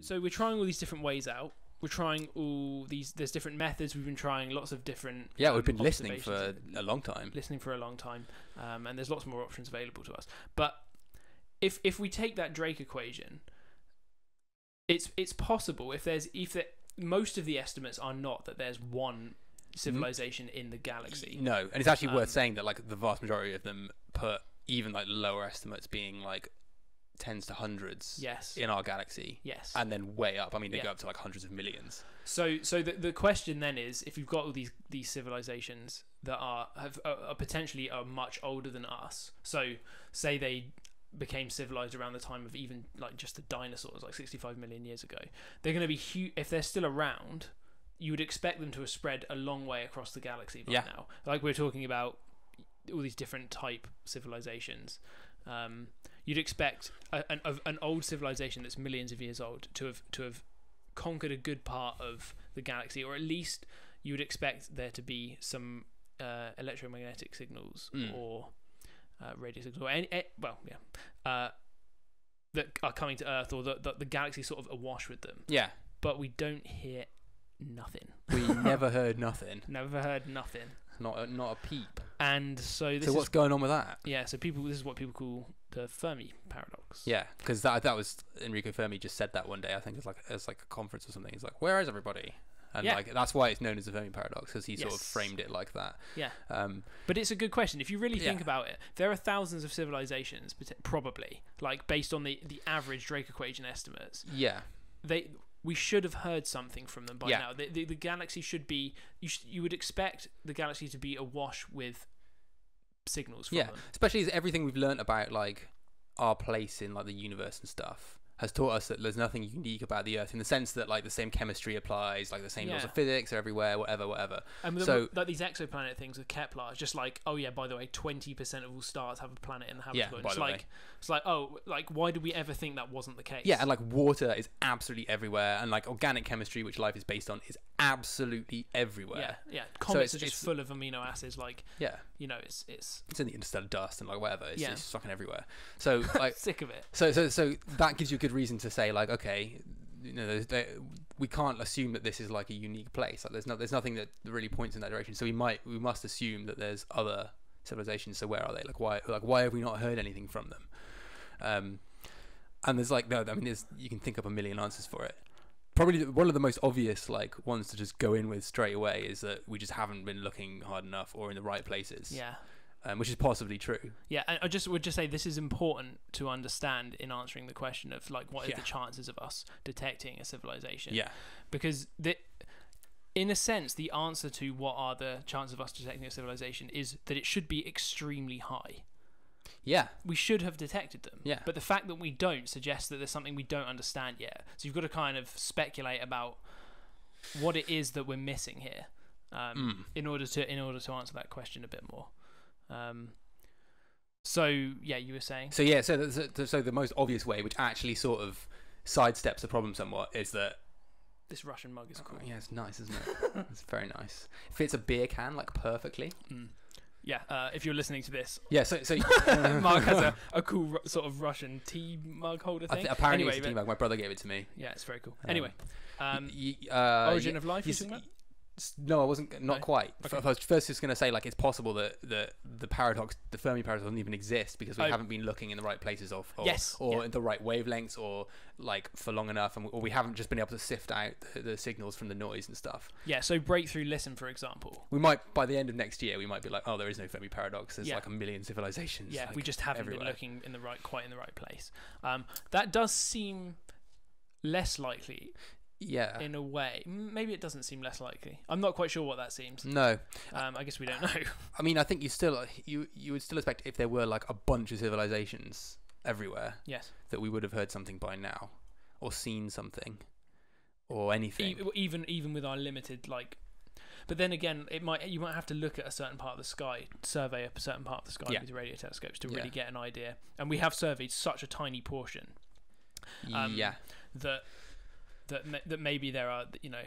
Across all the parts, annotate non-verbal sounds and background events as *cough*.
so we're trying all these different ways out. We're trying all these. There's different methods. We've been trying lots of different. Yeah, um, we've been listening for a long time. listening for a long time, um, and there's lots more options available to us. But if if we take that Drake equation, it's it's possible if there's if the, most of the estimates are not that there's one civilization in the galaxy. No, and it's actually Um, worth saying that like the vast majority of them put even like lower estimates being like tens to hundreds Yes. in our galaxy, Yes. and then way up. I mean, they Yeah. go up to like hundreds of millions. So, so the, the question then is, if you've got all these these civilizations that are have are, potentially are much older than us, so say they became civilized around the time of even like just the dinosaurs, like 65 million years ago, they're going to be huge. If they're still around, you would expect them to have spread a long way across the galaxy by Yeah. now. Like we're talking about all these different type civilizations. Um, you'd expect a, an, of an old civilization that's millions of years old to have to have conquered a good part of the galaxy, or at least you would expect there to be some uh, electromagnetic signals Mm. or uh, radio signals, or any, eh, well, yeah, uh, that are coming to Earth, or that the, the galaxy sort of awash with them. Yeah, But we don't hear nothing. we *laughs* never heard nothing. Never heard nothing. Not a, not a peep. And so this so is what's going on with that? yeah. So people, this is what people call the Fermi paradox. Yeah, because that that was Enrico Fermi just said that one day. I think it's like it's like a conference or something. He's like, "Where is everybody?" And Yeah. like that's why it's known as the Fermi paradox because he sort of framed it like that. Yeah. Um, But it's a good question. If you really think Yeah. about it, there are thousands of civilizations, probably, like based on the, the average Drake equation estimates. yeah, They we should have heard something from them by Yeah. now. The, the, the galaxy should be you sh- you would expect the galaxy to be awash with signals from yeah. them. Especially as everything we've learned about like our place in like the universe and stuff has taught us that there's nothing unique about the Earth in the sense that like the same chemistry applies, like the same laws of physics are everywhere, whatever, whatever. And the, So- like these exoplanet things with Kepler, it's just like, oh yeah, by the way, twenty percent of all stars have a planet in the Yeah, habitable. by it's the like way. It's like oh, like why did we ever think that wasn't the case? Yeah, and like water is absolutely everywhere, and like organic chemistry, which life is based on, is absolutely everywhere. yeah, yeah. Comets it's- are just full of amino acids. Like Yeah. you know, it's it's it's in the interstellar dust and like whatever. It's, Yeah. it's fucking everywhere. So like, *laughs* sick of it. so so so that gives you a good reason to say like, okay, you know, there's, there, we can't assume that this is like a unique place. Like, there's no, there's nothing that really points in that direction. So we might, we must assume that there's other civilizations. So where are they? Like, why, like, why have we not heard anything from them? Um, and there's like, no, I mean, there's you can think up a million answers for it. Probably one of the most obvious like ones to just go in with straight away is that we just haven't been looking hard enough or in the right places. Yeah, um, which is possibly true. yeah. And I just would just say this is important to understand in answering the question of like what is Yeah. the chances of us detecting a civilization? Yeah, because the in a sense the answer to what are the chances of us detecting a civilization is that it should be extremely high yeah, we should have detected them Yeah. but the fact that we don't suggests that there's something we don't understand yet so you've got to kind of speculate about what it is that we're missing here um, Mm. in order to in order to answer that question a bit more um, so yeah you were saying So yeah, so the, so- the most obvious way, which actually sort of sidesteps the problem somewhat, is that this russian mug is cool yeah, it's nice, isn't it? *laughs* it's very nice. Fits a beer can like perfectly. Mm. Yeah uh, if you're listening to this Yeah, so so *laughs* *laughs* Mark has a, a cool ru- sort of Russian tea mug holder I thing. th- apparently anyway, it's a tea mug. My brother gave it to me. Yeah, it's very cool. Um, anyway, um, Y- y- uh, Origin yeah, of Life. You he's- talking about? s- No, I wasn't. Not No? quite. Okay. I was first just going to say like it's possible that, that the paradox, the Fermi paradox, doesn't even exist because we Oh. haven't been looking in the right places of, or, Yes, or yeah. in the right wavelengths, or like for long enough, and or we haven't just been able to sift out the, the signals from the noise and stuff. Yeah. So breakthrough listen, for example. We might by the end of next year, we might be like, oh, there is no Fermi paradox. There's Yeah. like a million civilizations. Yeah, like, we just haven't everywhere. been looking in the right, quite in the right place. Um, that does seem less likely Yeah. in a way. Maybe it doesn't seem less likely. I'm not quite sure what that seems. no, Um, I guess we don't know. *laughs* I mean, I think you still you you would still expect if there were like a bunch of civilizations everywhere yes. that we would have heard something by now, or seen something, or anything. E- even even with our limited like. But then again, it might you might have to look at a certain part of the sky, survey a certain part of the sky Yeah. with radio telescopes to Yeah. really get an idea. And we have surveyed such a tiny portion um, yeah, that that that maybe there are you know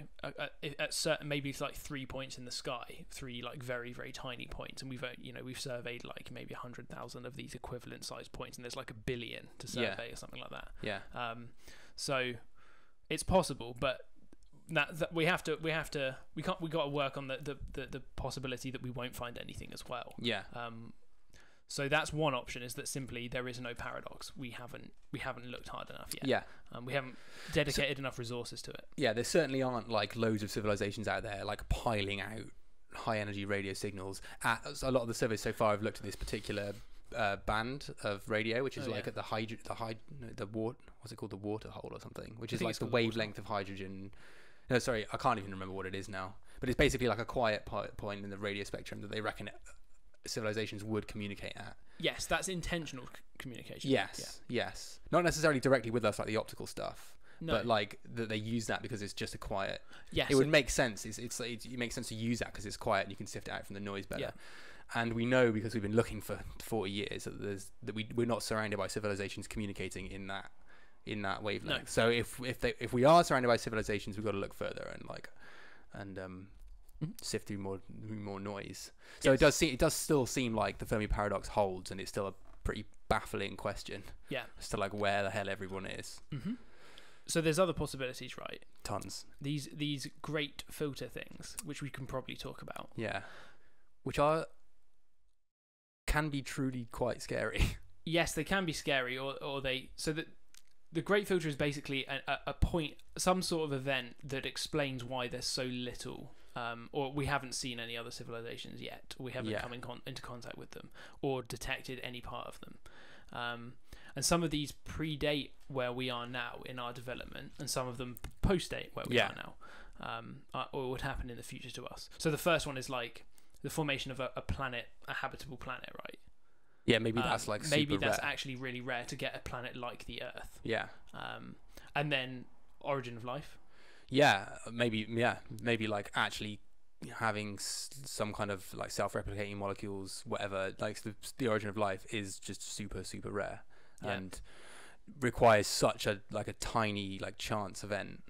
at certain maybe it's like three points in the sky, three like very very tiny points, and we've uh, you know we've surveyed like maybe a hundred thousand of these equivalent sized points, and there's like a billion to Yeah. survey or something like that. yeah, Um, so it's possible, but that, that we have to we have to we can't we got to work on the, the the the possibility that we won't find anything as well. Yeah. Um, so that's one option is that simply there is no paradox. We haven't we haven't looked hard enough yet. Yeah. Um, we haven't dedicated enough resources to it. Yeah, there certainly aren't like loads of civilizations out there like piling out high energy radio signals. At, a lot of the surveys so far have looked at this particular uh, band of radio, which is Oh, like yeah. at the hydro, the hyd, the water, what's it called, the water hole or something, which I is like the called the water wavelength of hydrogen. No, sorry, I can't even remember what it is now. But it's basically like a quiet po- point in the radio spectrum that they reckon civilizations would communicate at. Yes, that's intentional c- communication. Yes, yes, not necessarily directly with us like the optical stuff, No. but like that they use that because it's just a quiet yes. it would make sense. It's, it's, it makes sense to use that because it's quiet and you can sift it out from the noise better. Yeah. And we know because we've been looking for forty years that there's that we we're not surrounded by civilizations communicating in that in that wavelength. So if if they if we are surrounded by civilizations, we've got to look further and like and um Mhm. sift through more more noise. So Yes. it does seem it does still seem like the Fermi paradox holds, and it's still a pretty baffling question Yeah. as to like where the hell everyone is. hmm So there's other possibilities, right? Tons. These these great filter things, which we can probably talk about. Yeah. Which are can be truly quite scary. *laughs* yes, they can be scary, or or they so that the great filter is basically a, a point, some sort of event that explains why there's so little, um, or we haven't seen any other civilizations yet, we haven't Yeah. come in con- into contact with them, or detected any part of them. Um, and some of these predate where we are now in our development, and some of them postdate where we Yeah. are now, um, or would happen in the future to us. So the first one is like the formation of a, a planet, a habitable planet, right? Yeah, maybe Um, that's like maybe that's rare. actually really rare to get a planet like the Earth. yeah. Um, and then origin of life. Yeah, maybe yeah, maybe like actually having s- some kind of like self-replicating molecules whatever like the, the origin of life is just super super rare Yeah. and requires such a like a tiny like chance event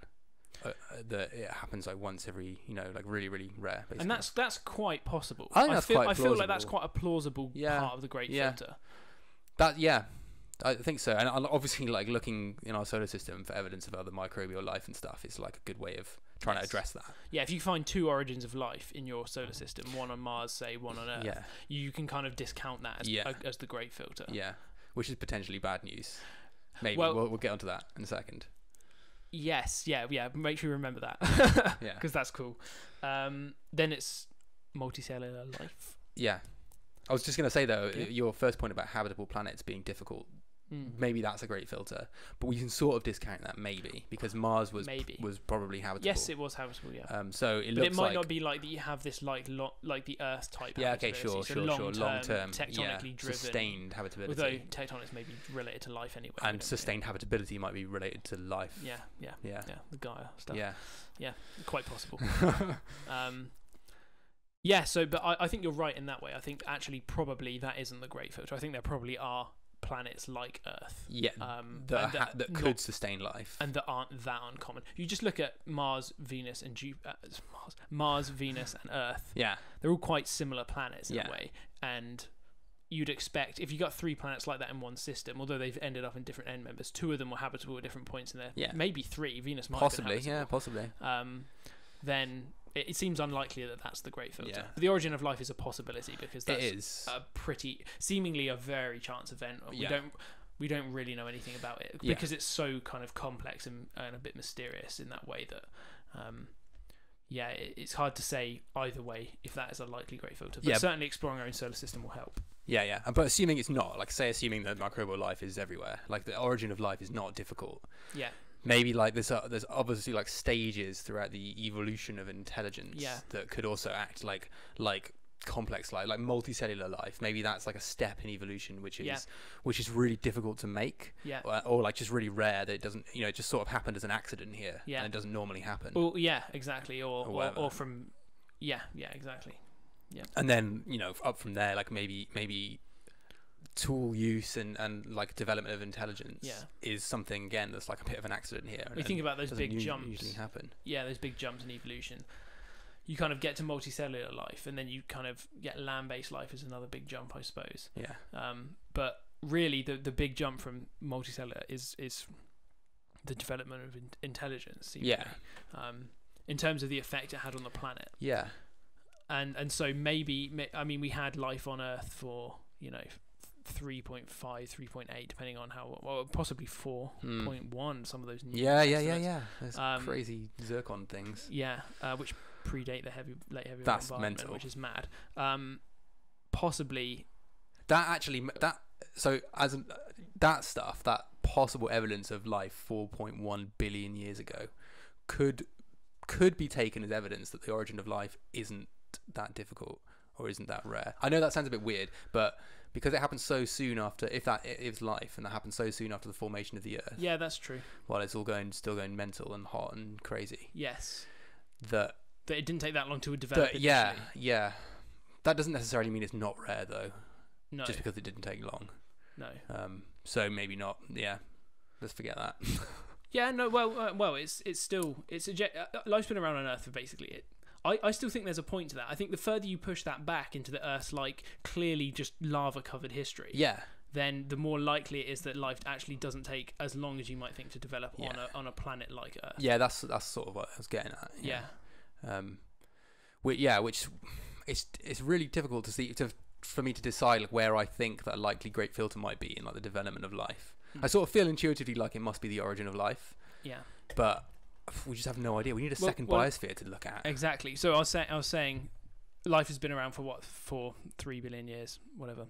uh, uh, that it happens like once every you know like really really rare basically. And that's that's quite possible. I think that's feel I feel like that's quite a plausible Yeah, part of the great yeah. filter. That yeah, I think so. And obviously, like looking in our solar system for evidence of other microbial life and stuff is like a good way of trying Yes. to address that. Yeah, if you find two origins of life in your solar system, one on Mars, say, one on Earth, Yeah, you can kind of discount that as, Yeah. as the great filter. yeah, which is potentially bad news. Maybe Well- we'll, we'll get onto that in a second. Yes, yeah, yeah. Make sure you remember that Yeah, *laughs* because that's cool. Um, then it's multicellular life. yeah. I was just gonna say though, Yeah. your first point about habitable planets being difficult, Mm. maybe that's a great filter, but we can sort of discount that maybe because Mars was Maybe. was probably habitable. Yes, it was habitable. Yeah. um, so it but it might like not be like that you have this like lo- like the Earth type. yeah, okay, sure, So sure, sure, long-term, long term, tectonically yeah, driven. sustained habitability. Although tectonics may be related to life anyway. and sustained habitability might be related to life. Yeah, yeah, Yeah. yeah. The Gaia stuff. Yeah. Yeah. Quite possible. *laughs* um, yeah. So, but I, I think you're right in that way. I think actually probably that isn't the great filter. I think there probably are planets like Earth. Yeah. Um, that, and ha- that not- could sustain life. and that aren't that uncommon. You just look at Mars, Venus, and Ju- uh, Mars, Mars, Venus, and Earth. yeah. They're all quite similar planets in Yeah. a way, and you'd expect if you got three planets like that in one system, although they've ended up in different end members, two of them were habitable at different points in there. Yeah. maybe three. Venus might Possibly. Yeah. Possibly. Um, then it, it seems unlikely that that's the great filter. Yeah. But the origin of life is a possibility because that's a pretty, seemingly a very chance event. We Yeah. don't. We don't really know anything about it Yeah. because it's so kind of complex and, and a bit mysterious in that way that, um, yeah, it, it's hard to say either way if that is a likely great filter. But Yeah. certainly exploring our own solar system will help. yeah. Yeah. But assuming it's not, like, say, assuming that microbial life is everywhere, like the origin of life is not difficult. Yeah, Maybe like there's uh, there's obviously like stages throughout the evolution of intelligence Yeah. that could also act like like complex life, like multicellular life. Maybe that's like a step in evolution, which is Yeah. which is really difficult to make. yeah. or, or like just really rare that it doesn't you know it just sort of happened as an accident here Yeah. and it doesn't normally happen Well, yeah, exactly. Or Or or, or from, yeah, yeah, exactly. yeah and then you know up from there like maybe maybe tool use and and like development of intelligence Yeah. is something again that's like a bit of an accident here We think about those big jumps. usually happen yeah, those big jumps in evolution. You kind of get to multicellular life, and then you kind of get land-based life as another big jump, I suppose. yeah Um, but really, the the big jump from multicellular is is the development of in- intelligence. Yeah. Um, in terms of the effect it had on the planet, Yeah. and and so maybe I mean we had life on Earth for you know. 3.5 3.8 depending on how well possibly 4.1 some of those new Hmm. Yeah, yeah, yeah, yeah. There's Um, crazy zircon things. Yeah, uh, which predate the heavy late heavy That's mental. which is mad. Um, possibly, That actually that so as an, that stuff, that possible evidence of life 4.1 billion years ago, could could be taken as evidence that the origin of life isn't that difficult or isn't that rare. I know that sounds a bit weird, but because it happened so soon after, if that is life, and that happened so soon after the formation of the Earth, yeah, that's true. while it's all going still going mental and hot and crazy, Yes, that, that it didn't take that long to develop. that yeah, yeah, that doesn't necessarily mean it's not rare though, no, just because it didn't take long. no. Um, so maybe not. Yeah, let's forget that. *laughs* Yeah, no. Well, uh, well, it's it's still it's a uh, life's been around on Earth for basically it. I, I still think there's a point to that. I think the further you push that back into the Earth's like clearly just lava covered history, yeah, then the more likely it is that life actually doesn't take as long as you might think to develop on a on a planet like Earth. yeah. That's that's sort of what I was getting at. Yeah. Um, which, yeah, which it's it's really difficult to see to for me to decide like where I think that a likely great filter might be in like the development of life. Hmm. I sort of feel intuitively like it must be the origin of life, Yeah. but we just have no idea. We need a Well- second well- biosphere to look at. Exactly. So I was saying, I was saying, life has been around for what, for three billion years, whatever.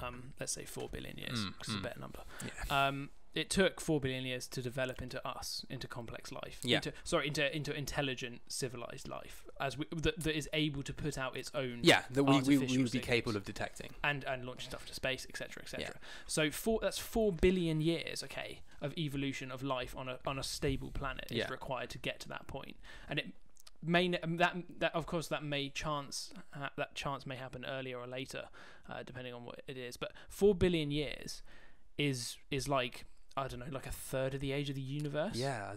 Um, let's say four billion years, Mm, it's mm. a better number. Yeah. Um, it took four billion years to develop into us, into complex life. Yeah. Into, sorry, into into intelligent, civilized life, as we, that, that is able to put out its own. Yeah, that we, we, we would be capable of detecting. And and launch stuff to space, etc., etc. Yeah. So four that's four billion years, okay, of evolution of life on a on a stable planet is Yeah. required to get to that point, and it may that that of course that may chance ha- that chance may happen earlier or later, uh, depending on what it is. But four billion years is is like I don't know, like a third of the age of the universe. Yeah,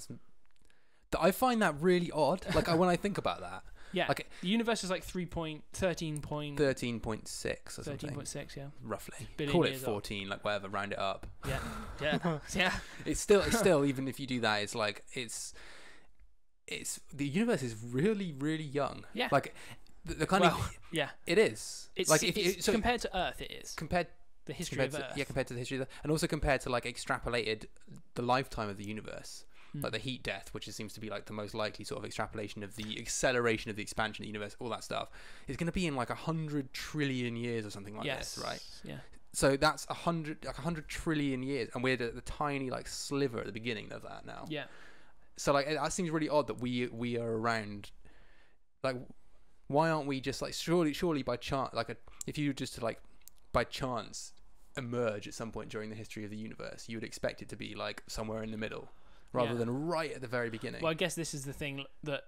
I find that really odd. Like I- when I think about that, *laughs* yeah. like the universe is like three point thirteen point thirteen point six or something, point six. Yeah, roughly. Call it fourteen, like whatever, round it up. yeah, *laughs* yeah, yeah. It's still, it's *laughs* still, even if you do that, it's like it's, it's the universe is really, really young. Yeah. Like the, the kind Well, of yeah. it is. It's like if it's, so compared to Earth, it is compared the history compared of to Earth. yeah compared to the history of the, and also compared to like extrapolated the lifetime of the universe. Hmm. Like the heat death, which seems to be like the most likely sort of extrapolation of the acceleration of the expansion of the universe, all that stuff, is going to be in like a hundred trillion years or something like yes, this, right? Yeah. So that's a hundred, like a hundred trillion years, and we're the, the tiny like sliver at the beginning of that now. Yeah. So like it- that seems really odd that we we are around. Like, why aren't we just like surely surely by chance like a, if you just to like by chance emerge at some point during the history of the universe, you would expect it to be like somewhere in the middle, rather Yeah. than right at the very beginning. Well, I guess this is the thing that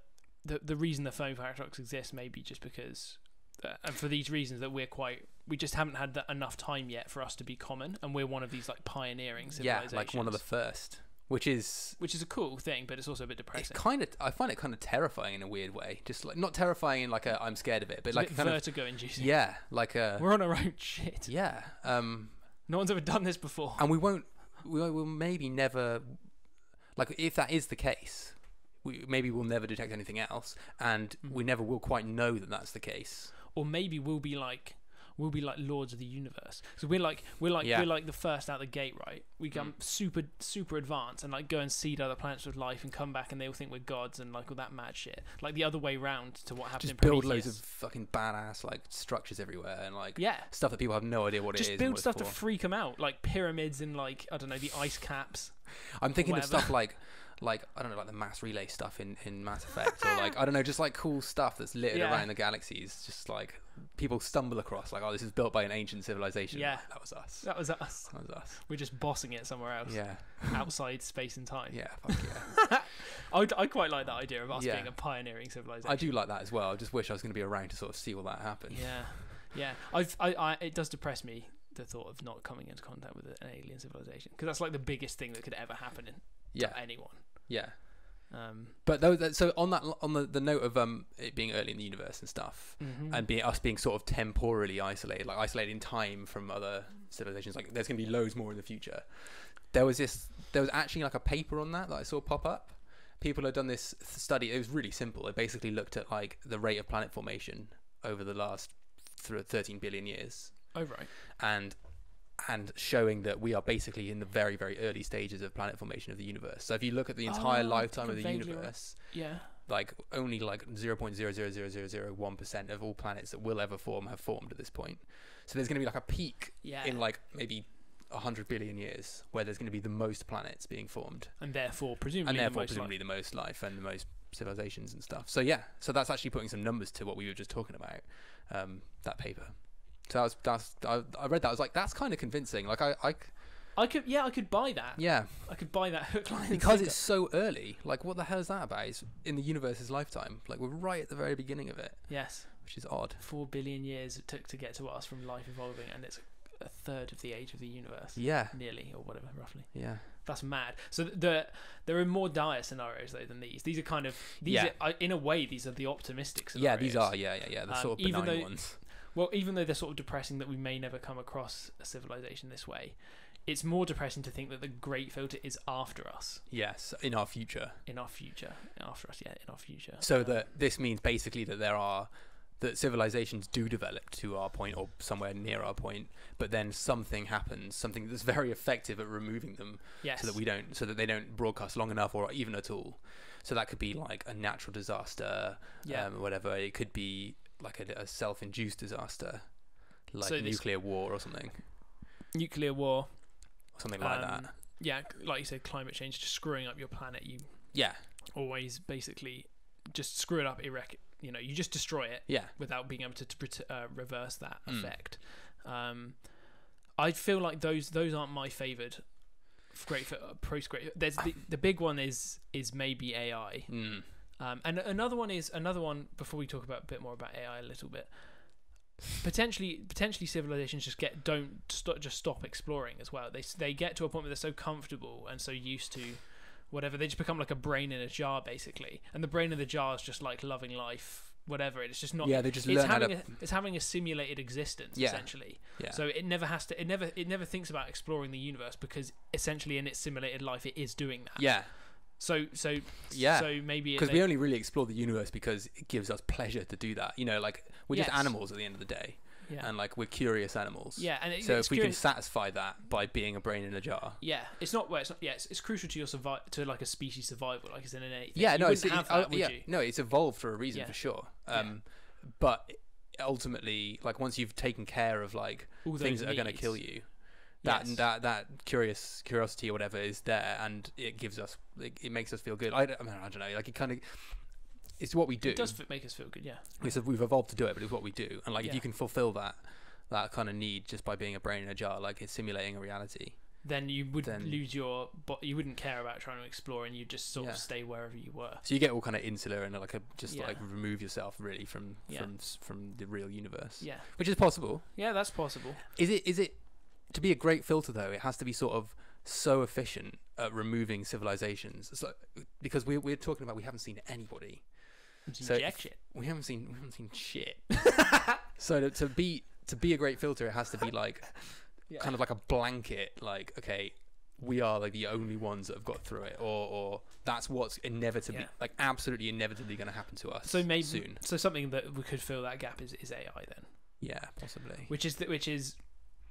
the the reason the Fermi paradox exists may be just because, uh, and for these reasons that we're quite we just haven't had that enough time yet for us to be common, and we're one of these like pioneering civilizations. yeah, like one of the first, which is which is a cool thing, but it's also a bit depressing. it's kind of I find it kind of terrifying in a weird way. Just like not terrifying in like a I'm scared of it, but It's like kind of vertigo inducing. yeah, like a We're on our own shit. yeah. Um, No one's ever done this before. and we won't we will maybe never like if that is the case we maybe we'll never detect anything else and Mm. we never will quite know that that's the case or maybe we'll be like we'll be like lords of the universe. So we're like we're like Yeah. we're like the first out the gate right? We come Mm. super super advanced and like go and seed other planets with life and come back and they all think we're gods and like all that mad shit. Like the other way round to what happened just in build Prometheus. loads of fucking badass like structures everywhere and like yeah. stuff that people have no idea what it just is and build stuff to freak them out like pyramids and like i don't know the ice caps. I'm thinking of stuff like like i don't know like the mass relay stuff in in mass effect or like i don't know just like cool stuff that's littered Yeah. around the galaxies just like people stumble across like oh this is built by an ancient civilization Yeah. that was us that was us that was us we're just bossing it somewhere else yeah *laughs* outside space and time yeah fuck yeah *laughs* I, I quite like that idea of us Yeah. being a pioneering civilization I do like that as well. I just wish I was going to be around to sort of see all that happen. Yeah, yeah. I've, I, I, it does depress me the thought of not coming into contact with an alien civilization because that's like the biggest thing that could ever happen in, yeah, to anyone. Yeah. Um, But though, so on that, on the, the note of um it being early in the universe and stuff, mhm. and being us being sort of temporally isolated, like isolated in time from other civilizations, like there's going to be loads more in the future. there was this there was actually like a paper on that that I saw pop up. People had done this study. It was really simple. They basically looked at like the rate of planet formation over the last th- 13 billion years, Oh right. and and showing that we are basically in the very very early stages of planet formation of the universe. So if you look at the entire Oh, lifetime of the universe, Yeah. like only like 0.00001% of all planets that will ever form have formed at this point. So there's going to be like a peak Yeah. in like maybe 100 billion years where there's going to be the most planets being formed and therefore presumably and the therefore most presumably the most life and the most civilizations and stuff. So yeah, so that's actually putting some numbers to what we were just talking about. Um, that paper. So that was that's I, I read that. I was like, that's kind of convincing. Like I, I I could yeah I could buy that. yeah, I could buy that hook line because it's so early. Like what the hell is that about? It's in the universe's lifetime. Like we're right at the very beginning of it, yes which is odd. four billion years it took to get to us from life evolving and it's a third of the age of the universe Yeah, nearly or whatever roughly. yeah, That's mad. So the there are more dire scenarios though than these. These are kind of these Yeah. are, in a way these are the optimistic scenarios. yeah. These are yeah, yeah, yeah. The Um, sort of benign though- ones. Well, even though they're sort of depressing that we may never come across a civilization this way, it's more depressing to think that the Great Filter is after us Yes, in our future. in our future. After us, yeah, in our future. So that this means basically that there are that civilizations do develop to our point or somewhere near our point, but then something happens, something that's very effective at removing them, yes, so that we don't, so that they don't broadcast long enough or even at all. So that could be like a natural disaster, yeah, um, whatever. It could be like a, a self-induced disaster, like So nuclear war or something, nuclear war. or something like um, that. Yeah, like you said, climate change just screwing up your planet. You Yeah, always basically just screw it up, erect. You know, you just destroy it yeah, without being able to, to uh, reverse that Mm. effect. Um, I feel like those those aren't my favoured great for post great. There's the, the big one is is maybe AI, mm. Um, and another one is another one. Before we talk about a bit more about AI a little bit, potentially potentially civilizations just get don't st- just stop exploring as well. They they get to a point where they're so comfortable and so used to whatever they just become like a brain in a jar basically, and the brain in the jar is just like loving life, whatever. It's just not. yeah. They just It's learn how having to. a, it's having a simulated existence Yeah. essentially. yeah. So it never has to. It never. It never thinks about exploring the universe because essentially in its simulated life it is doing that. yeah. So so Yeah. So maybe because we only really explore the universe because it gives us pleasure to do that. You know, like we're just animals at the end of the day, yeah and like we're curious animals. yeah and it, So if we can satisfy that by being a brain in a jar, yeah it's not well it's not yeah it's, it's crucial to your survival to like a species survival like it's an innate thing. yeah, You no, it's have it- that, would yeah, you? no, it's evolved for a reason Yeah. for sure. Yeah. Um, but ultimately, like once you've taken care of like All things that are going to kill you, that Yes. that that curious curiosity or whatever is there, and it gives us it, it makes us feel good. I, don't- I, mean, I don't know, like it kind of. It's what we do. It does make us feel good. Yeah. we've evolved to do it, but it's what we do. And like if you can fulfill that that kind of need just by being a brain in a jar, like it's simulating a reality. Then you would Then- lose your. But you wouldn't care about trying to explore, and you just sort Yeah. of stay wherever you were. So you get all kind of insular and like a, just Yeah. like remove yourself really from Yeah. from from the real universe, Yeah. which is possible. Yeah, that's possible. Is it is it to be a great filter though? It has to be sort of so efficient at removing civilizations. So because we're we're talking about we haven't seen anybody, So- we haven't seen we haven't seen shit. so to, to be to be a great filter, it has to be like *laughs* Yeah. kind of like a blanket like okay we are like the only ones that have got through it or or that's what's inevitably Yeah. like absolutely inevitably going to happen to us So maybe soon so something that we could fill that gap is, is AI then, yeah possibly which is th- which is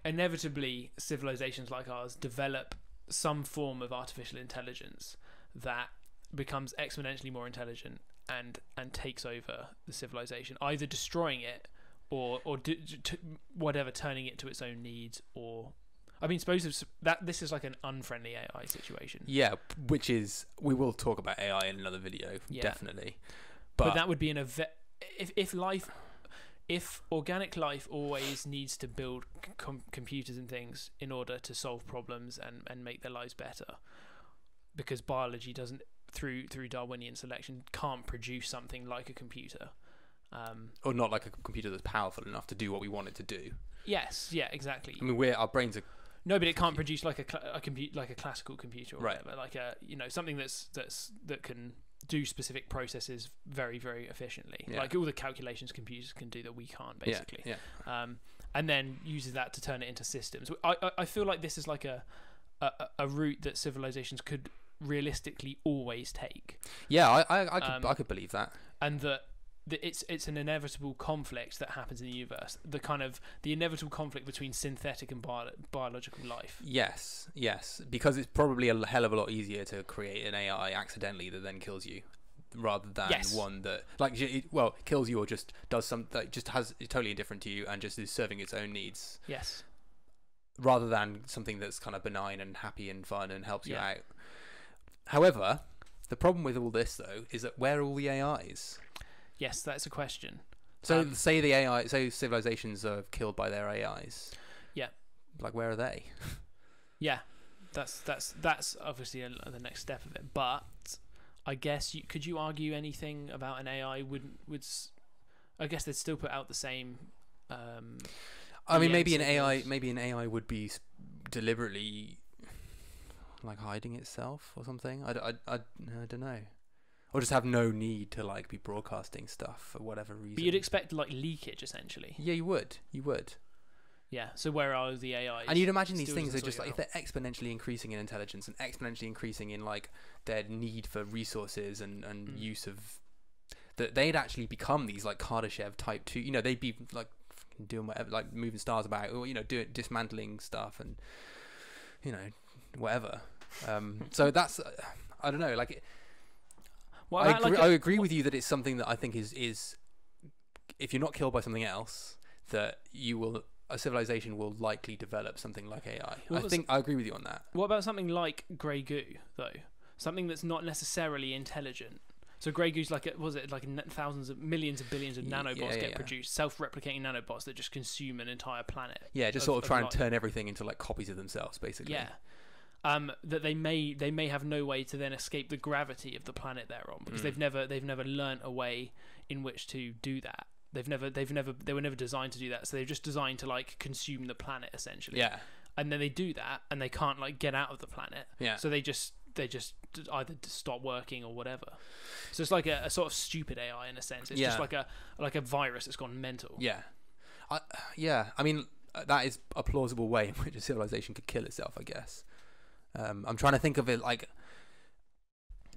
inevitably civilizations like ours develop some form of artificial intelligence that becomes exponentially more intelligent and and takes over the civilization, either destroying it or or d- d- t- whatever, turning it to its own needs or. I mean, suppose that this is like an unfriendly AI situation, yeah which is we will talk about ai in another video Yeah. definitely but, but, that would be an event. If if life, if organic life always needs to build com- computers and things in order to solve problems and and make their lives better, because biology doesn't through through Darwinian selection can't produce something like a computer. Um, or not like a computer that's powerful enough to do what we want it to do yes, yeah, exactly. i mean we're our brains are No, but it can't produce like a cl- a compute like a classical computer or Right. whatever. Like a you know something that's that's that can do specific processes very very efficiently. Yeah. Like all the calculations computers can do that we can't basically. yeah, Um, and then uses that to turn it into systems. I I, I feel like this is like a a, a- a route that civilizations could realistically always take, Yeah, I I, I could Um, I could believe that. and that. It's it's an inevitable conflict that happens in the universe. The kind of the inevitable conflict between synthetic and bio- biological life. Yes, yes, because it's probably a hell of a lot easier to create an AI accidentally that then kills you, rather than Yes. one that like well kills you or just does some that just has totally indifferent to you and just is serving its own needs, Yes. rather than something that's kind of benign and happy and fun and helps you out. However, the problem with all this though is that where are all the AIs? Yes, that's a question. So Um, say the AI, say civilizations are killed by their AIs. Yeah. Like where are they? Yeah, that's that's that's obviously a, the next step of it. But I guess you could you argue anything about an AI would would I guess they'd still put out the same. Um, I mean, maybe an AI, maybe an AI would be deliberately like hiding itself or something. I I I don't know, or just have no need to like be broadcasting stuff for whatever reason. but you'd expect like leakage essentially. yeah, you would, you would, Yeah. So where are the AIs? and you'd imagine these things are just like if they're exponentially increasing in intelligence and exponentially increasing in like their need for resources and and Mm. use of that they'd actually become these like Kardashev type two. You know, they'd be like doing whatever, like moving stars about, or you know, doing dismantling stuff and you know whatever. Um, so *laughs* that's uh, I don't know. Like it- What I agree, like, I agree with you that it's something that I think is is if you're not killed by something else, that you will a civilization will likely develop something like AI. Well, I think I agree with you on that. What about something like grey goo though? Something that's not necessarily intelligent. So grey goo's like a, was it like thousands of millions of billions of nanobots yeah, yeah, get yeah. produced, self-replicating nanobots that just consume an entire planet. Yeah, just of- sort of of try and life. turn everything into like copies of themselves, basically. Yeah. Um, that they may they may have no way to then escape the gravity of the planet they're on because Mm. they've never they've never learnt a way in which to do that. They've never they've never they were never designed to do that. So they're just designed to like consume the planet essentially. Yeah. And then they do that and they can't like get out of the planet. Yeah. So they just they just either stop working or whatever. So it's like a, a sort of stupid AI in a sense. It's just like a like a virus that's gone mental. Yeah. I, yeah. I mean, uh, that is a plausible way in which a civilization could kill itself. I guess. Um, I'm trying to think of it like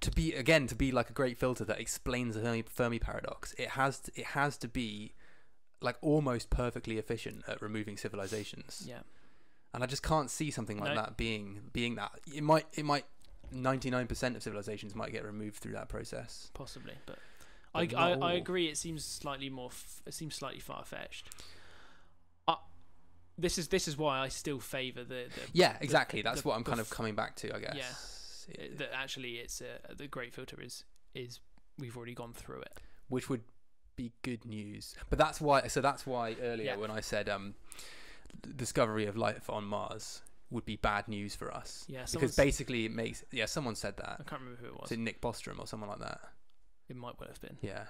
to be again to be like a great filter that explains the Fermi, Fermi paradox. It has to, it has to be like almost perfectly efficient at removing civilizations. Yeah. and I just can't see something like No. that being being that. It might it might. 99% of civilizations might get removed through that process. Possibly, but, But I, I, I agree. It seems slightly more. F- it seems slightly far fetched. This is this is why I still favour the, the Yeah, exactly. That's the- what I'm kind of coming back to, I guess. uh, that actually it's uh, the great filter is is we've already gone through it. which would be good news. But that's why. So that's why earlier Yeah. when I said um, discovery of life on Mars would be bad news for us Yeah, because basically it makes. Yeah, someone said that. I can't remember who it was. Was it Nick Bostrom or someone like that? It might well have been. Yeah.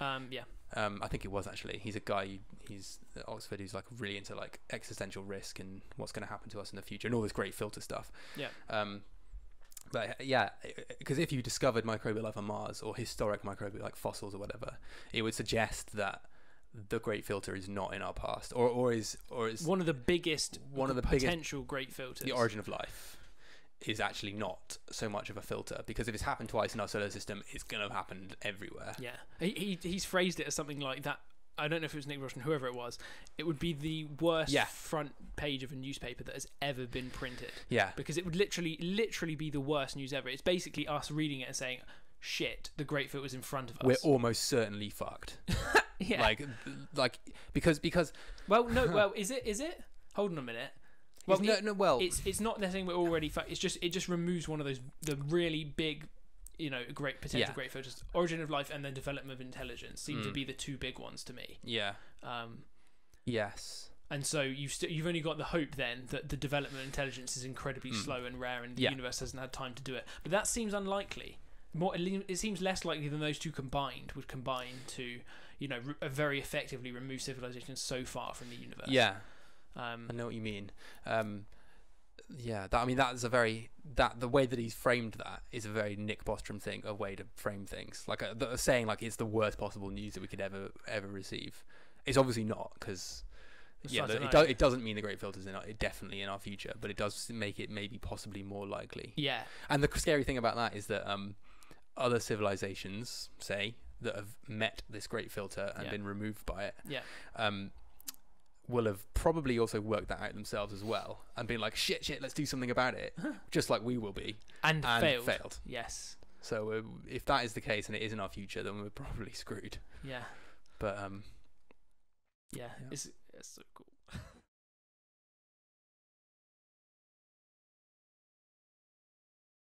Um, yeah, Um, I think it was actually. He's a guy. He's at Oxford. Who's like really into like existential risk and what's going to happen to us in the future and all this great filter stuff. Yeah. Um, but yeah, because if you discovered microbial life on Mars or historic microbial like fossils or whatever, it would suggest that the great filter is not in our past or or is or is one of the biggest, one of the biggest- potential great filters. the origin of life is actually not so much of a filter because if it's happened twice in our solar system, it's going to happen everywhere. Yeah, he, he he's phrased it as something like that. I don't know if it was Nick Bostrom, whoever it was. It would be the worst Yeah. front page of a newspaper that has ever been printed Yeah. because it would literally, literally be the worst news ever. It's basically us reading it and saying, "Shit, the Great was in front of us." We're almost certainly fucked. *laughs* yeah. Like, like because because well, no, *laughs* well, is it? Is it? Hold on a minute. Well, no, it- no, well, it's it's not necessarily we're already fucked. It's just it just removes one of those the really big, you know, great potential Yeah. great filters. Origin of life and then development of intelligence seem to Mm. be the two big ones to me. yeah, Um, yes, and so you've st- you've only got the hope then that the development of intelligence is incredibly Mm. slow and rare, and the Yeah. universe hasn't had time to do it. But that seems unlikely. More, it it seems less likely than those two combined would combine to, you know, re- very effectively remove civilization so far from the universe. yeah. Um, I know what you mean. Um, yeah, that I mean that's a very that the way that he's framed that is a very Nick Bostrom thing, a way to frame things. Like a, the, saying like it's the worst possible news that we could ever ever receive. It's obviously not because yeah, it, do, it doesn't mean the Great Filter's in our, it definitely in our future, but it does make it maybe possibly more likely. yeah, And the scary thing about that is that um, other civilizations, say, that have met this Great Filter and Yeah. been removed by it, yeah, um, will have probably also worked that out themselves as well and been like, shit, shit, let's do something about it, just like we will be, and, and failed. failed. Yes. So uh, if that is the case and it is in our future, then we're probably screwed. Yeah. But um, Yeah. Yeah. It's it's so cool.